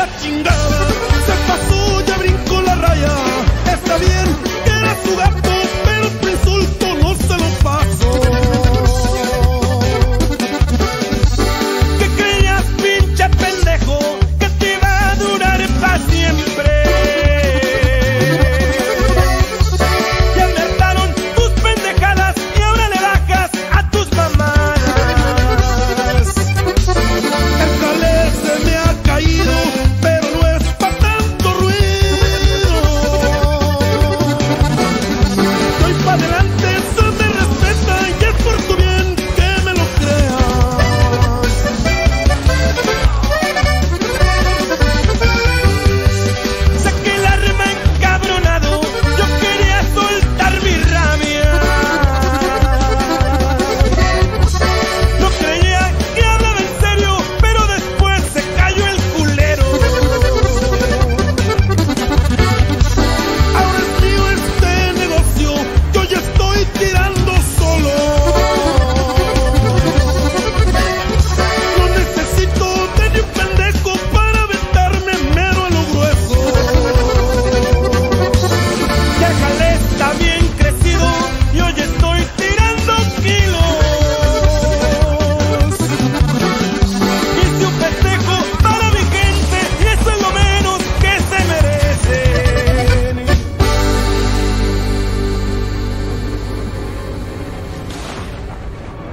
La chingada. Se pasó, ya brincó la raya.